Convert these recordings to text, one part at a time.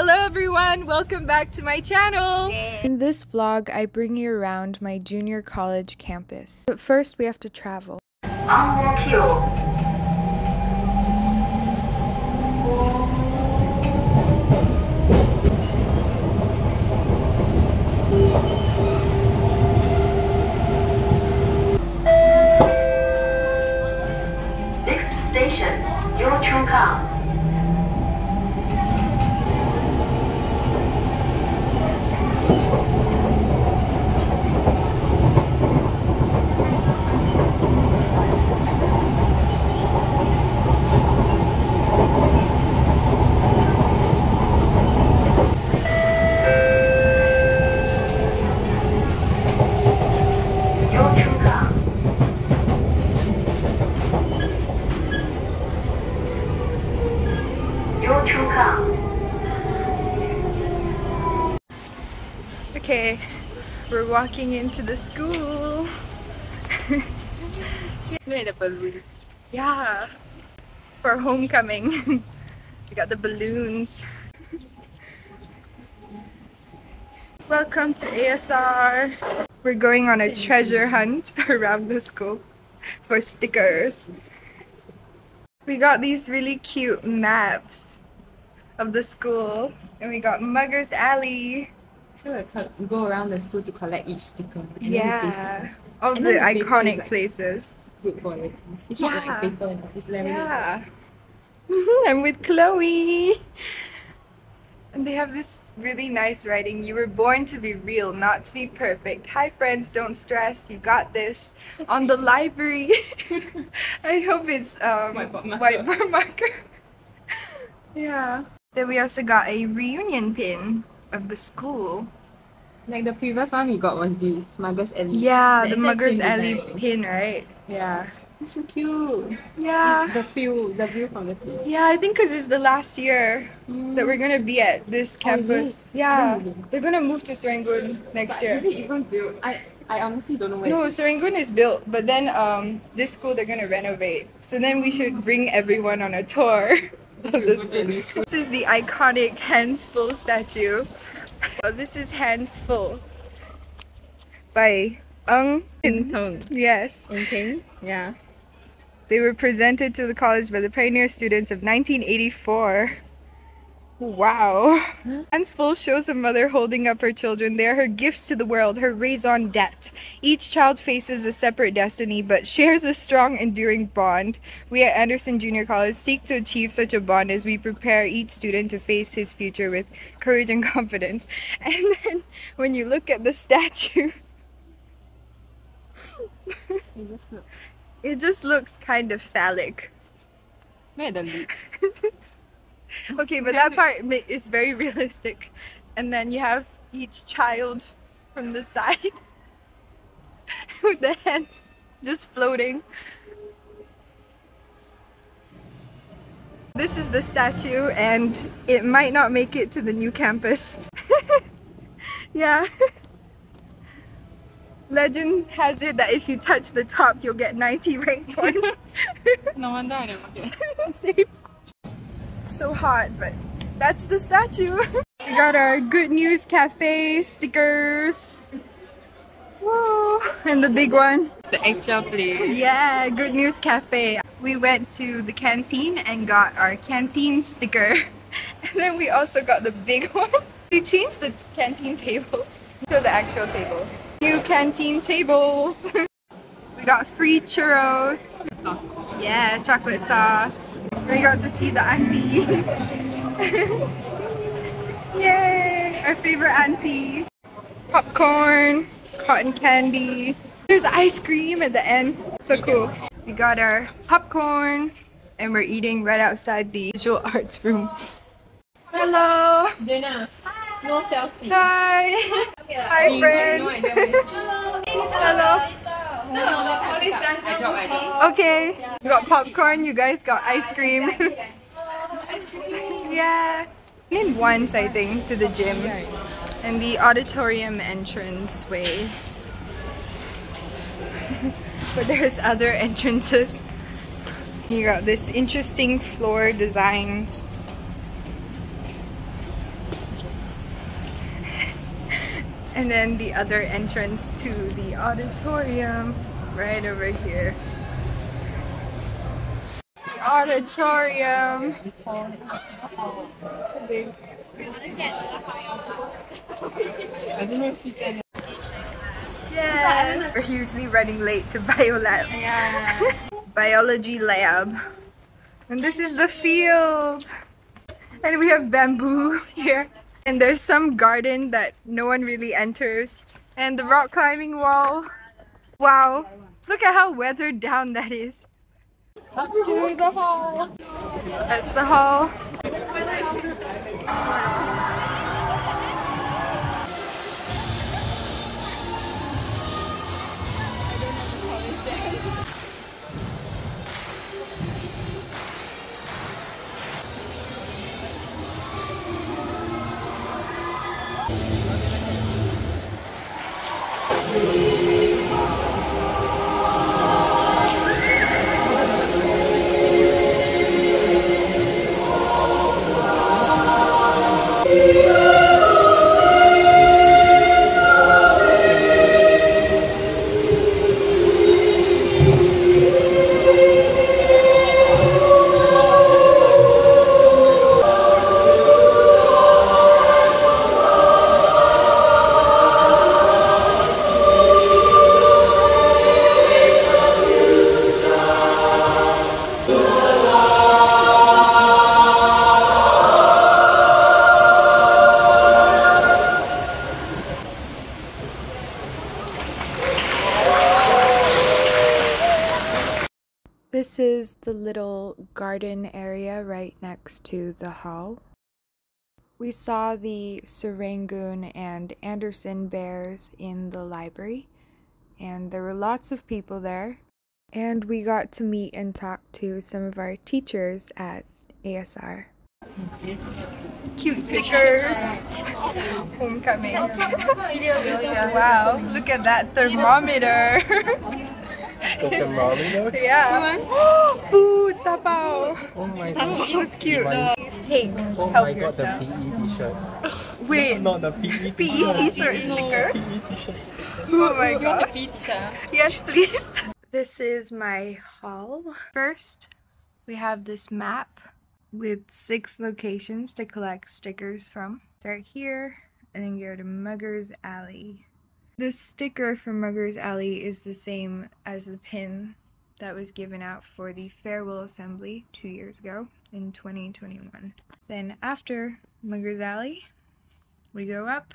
Hello everyone, welcome back to my channel. In this vlog, I bring you around my junior college campus. But first, we have to travel. Next station, Yio-Chu-Kang. Okay, we're walking into the school. At the balloons. Yeah, for homecoming. we got the balloons. Welcome to ASR. We're going on a treasure hunt around the school for stickers. We got these really cute maps of the school, and we got Muggers Alley. Co- go around the school to collect each sticker. and then we paste Yeah, all the the iconic like- places. Good quality. It's not Yeah. like paper, it's laminated. Yeah. I'm with Chloe. And they have this really nice writing. You were born to be real, not to be perfect. Hi friends, don't stress. You got this. On the library. I hope it's um Whiteboard marker. whiteboard marker. yeah. Then we also got a reunion pin of the school. Like the previous one we got was this Muggers Alley. Yeah, the exact Muggers Alley design. pin, right? Yeah. It's so cute. Yeah. The view, the view from the field. Yeah, I think because it's the last year that we're gonna be at this Oh, campus. it? yeah, they're gonna move to Serangoon next But year. Is it even built? I I honestly don't know where. No. Serangoon is built, but then um this school they're gonna renovate. So then we should bring everyone on a tour of the school. This is the iconic Hands Full statue. Oh, this is Hands Full by Ung In Tong. Yes. In King? Yeah. They were presented to the college by the pioneer students of 1984. Wow. Hands full shows a mother holding up her children. They are her gifts to the world, her raison d'etre. Each child faces a separate destiny but shares a strong, enduring bond. We at Anderson Junior College seek to achieve such a bond as we prepare each student to face his future with courage and confidence. And then when you look at the statue, It just look. it just looks kind of phallic. At the lips. Okay, but that part is very realistic. And then you have each child from the side with the head just floating. This is the statue, and it might not make it to the new campus. yeah. Legend has it that if you touch the top, you'll get 90 rank points. no wonder I never get. So hot, but that's the statue. we got our Good News Cafe stickers. Whoa! And the big one. The actual place. Yeah, Good News Cafe. We went to the canteen and got our canteen sticker. And then we also got the big one. We changed the canteen tables to the actual tables. New canteen tables. we got free churros. Yeah, chocolate sauce. We got to see the auntie. Yay! Our favorite auntie. Popcorn, cotton candy. There's ice cream at the end. So cool. We got our popcorn and we're eating right outside the visual arts room. Hello! Jenna. No selfie. Hi! Hi friends! Hello. Hello! Okay, we got popcorn, you guys got ice cream. yeah. Been once, I think, to the gym and the auditorium entrance way. but there's other entrances. You got this interesting floor designs. And then the other entrance to the auditorium right over here. The auditorium. So big. Yeah. We're usually running late to biolab. Yeah. Biology lab. And this is the field. And we have bamboo here. And there's some garden that no one really enters. And the rock climbing wall. Wow. Look at how weathered down that is. Up to the hall. That's the hall. The little garden area right next to the hall. We saw the Serangoon and Anderson bears in the library, and there were lots of people there. And we got to meet and talk to some of our teachers at ASR. Cute stickers. Homecoming. wow, look at that thermometer. So thermometer? yeah. Food, tapao. Oh my god. It was cute. My- Please take. Oh Help my god, the. PE t-shirt. Wait, Not the PE PE t-shirt. t-shirt stickers? PE t-shirt. Oh, oh my gosh. Yes, please. This is my haul. First, we have this map with six locations to collect stickers from. Start here and then go to Mugger's Alley. This sticker from Mugger's Alley is the same as the pin that was given out for the farewell assembly two years ago in 2021. Then after Mugger's Alley, we go up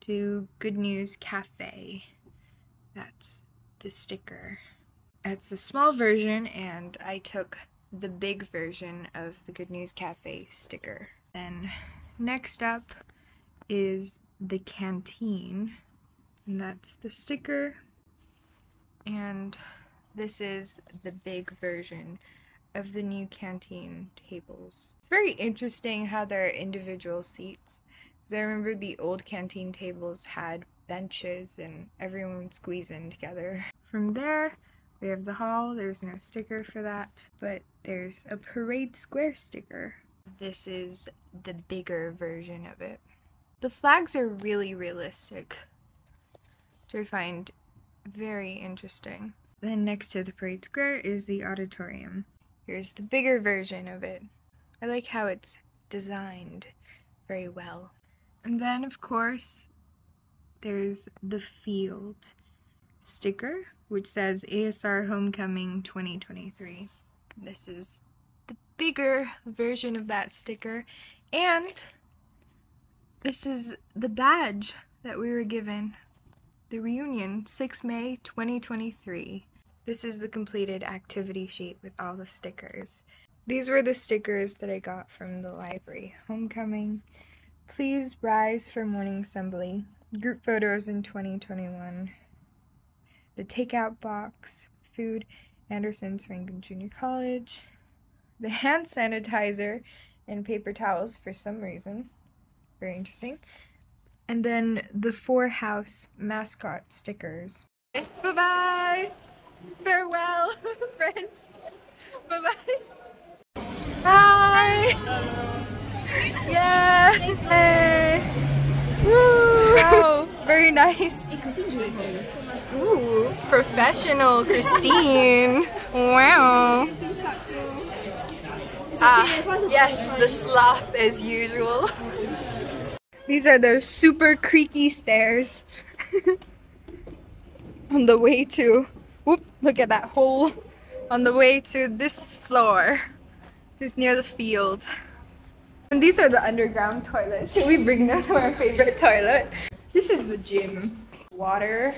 to Good News Cafe. That's the sticker. It's the small version, and I took the big version of the Good News Cafe sticker. Then next up is the canteen, and that's the sticker. And this is the big version of the new canteen tables. It's very interesting how there are individual seats. Because I remember the old canteen tables had benches and everyone squeeze in together. From there, we have the hall. There's no sticker for that, but there's a parade square sticker. This is the bigger version of it. The flags are really realistic, which I find very interesting. Then next to the parade square is the auditorium. Here's the bigger version of it. I like how it's designed very well. And then, of course, there's the field sticker, which says ASR Homecoming 2023. This is the bigger version of that sticker. And this is the badge that we were given. The reunion, 6 May 2023. This is the completed activity sheet with all the stickers. These were the stickers that I got from the library. Homecoming, Please rise for morning assembly. Group photos in 2021. The takeout box with food. Anderson Serangoon Junior College. The hand sanitizer and paper towels for some reason. Very interesting. And then the four house mascot stickers. Bye bye. Farewell, friends. Bye bye. Hi. Yeah. Hey. Woo. Wow. very nice. Ooh, professional Christine. Wow. Ah, yes, the sloth as usual. These are the super creaky stairs on the way to. Whoop! Look at that hole on the way to this floor, just near the field. And these are the underground toilets. Should we bring them to our favorite toilet? This is the gym. Water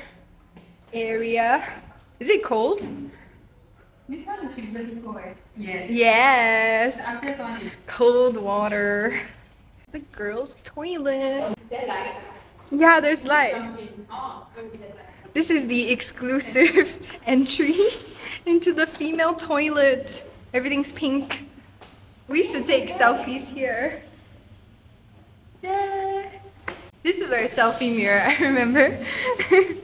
area. Is it cold? This one is really cold. Yes. Yes. Upstairs one is. Cold water. The girls' toilet. Yeah, there's light. Oh, there's light. This is the exclusive entry into the female toilet. Everything's pink. We used to take selfies here. Yeah. This is our selfie mirror, I remember.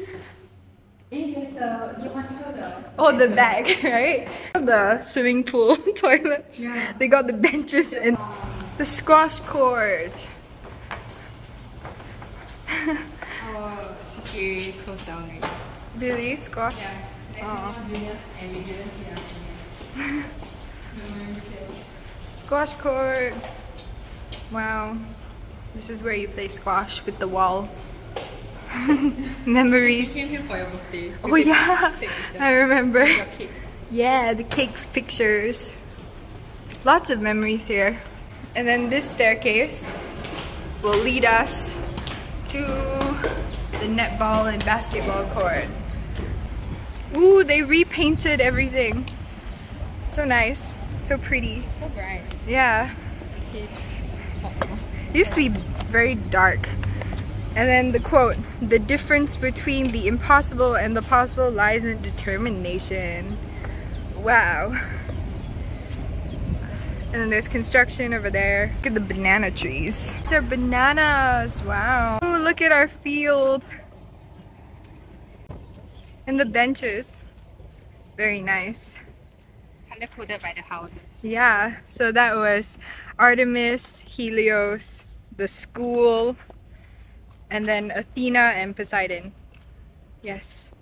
There's a. You want to show the. oh, the back, right? The swimming pool toilets. Yeah. They got the benches and oh. The squash court. Oh, our CCA closed down right? Really? Squash? Yeah. Oh. Juniors and we didn't see our juniors. Memory sale. Squash court. Wow. This is where you play squash with the wall. Memories. came here for your birthday. Oh yeah. I remember. Yeah, the cake pictures. Lots of memories here. And then this staircase will lead us to the netball and basketball court. Ooh, they repainted everything. So nice. So pretty. So bright. Yeah. It used to be very dark. And then the quote, the difference between the impossible and the possible lies in determination. Wow. And then there's construction over there. Look at the banana trees. These are bananas. Wow. Ooh, look at our field. And the benches. Very nice. Coded by the houses. Yeah, so that was Artemis, Helios, the school, and then Athena and Poseidon. Yes.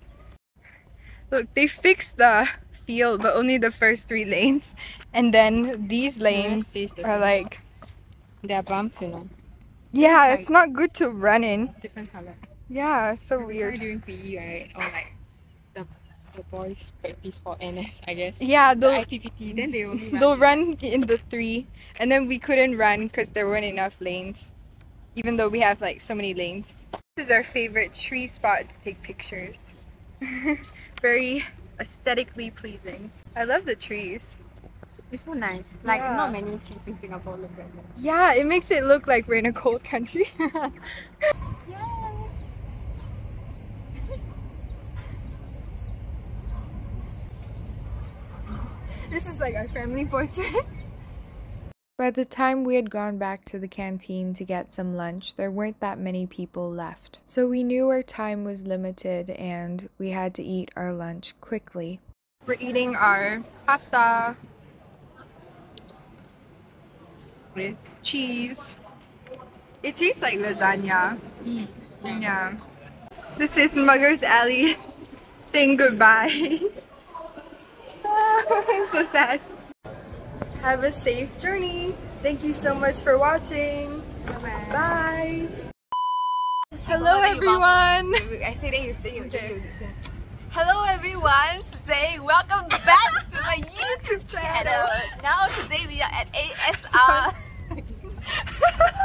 Look, they fixed the field, but only the first three lanes. And then these lanes are like, There are bumps, you know. yeah, Like- it's not good to run in. Different color. Yeah, so why weird. during PE, right? Or like the the boys practice for NS, I guess. Yeah, The then they only run. they'll in- run in the three, and then we couldn't run because there weren't enough lanes, even though we have like so many lanes. This is our favorite tree spot to take pictures. Very aesthetically pleasing. I love the trees. It's so nice. Like Yeah. not many trees in Singapore look like that. Yeah, it makes it look like we're in a cold country. this is like our family portrait. By the time we had gone back to the canteen to get some lunch, there weren't that many people left. So we knew our time was limited and we had to eat our lunch quickly. We're eating our pasta with cheese. It tastes like lasagna. Yeah. This is Mugger's Alley saying goodbye. so sad. Have a safe journey. Thank you so much for watching. Bye. Bye. Hello everyone. I say then you stay, you Okay. Hello everyone, today welcome back to my YouTube channel. Now today we are at ASR